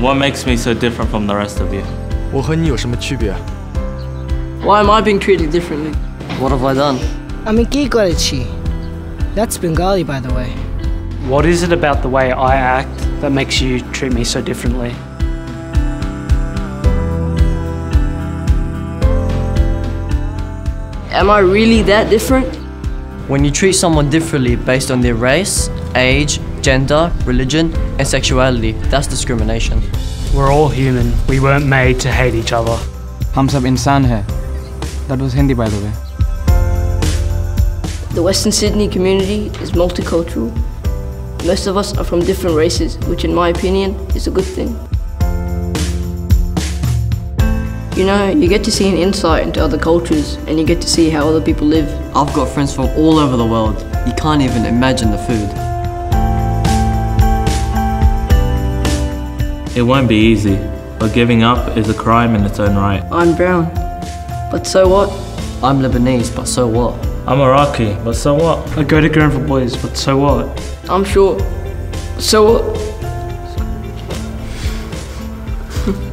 What makes me so different from the rest of you? 我和你有什么区别？ Why am I being treated differently? What have I done? আমি কি করেছি? That's Bengali by the way. What is it about the way I act that makes you treat me so differently? Am I really that different? When you treat someone differently based on their race, age, gender, religion, and sexuality. That's discrimination. We're all human. We weren't made to hate each other. Hum sab insan hai. That was Hindi, by the way. The Western Sydney community is multicultural. Most of us are from different races, which in my opinion is a good thing. You know, you get to see an insight into other cultures and you get to see how other people live. I've got friends from all over the world. You can't even imagine the food. It won't be easy, but giving up is a crime in its own right. I'm brown. But so what? I'm Lebanese, but so what? I'm Iraqi, but so what? I go to Granville Boys, but so what? I'm short. So what?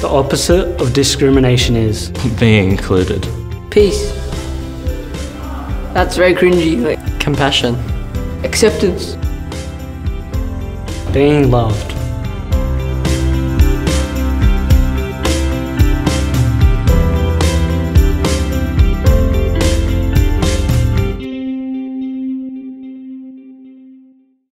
The opposite of discrimination is Being included. Peace. That's very cringy. Like Compassion. acceptance. Being loved.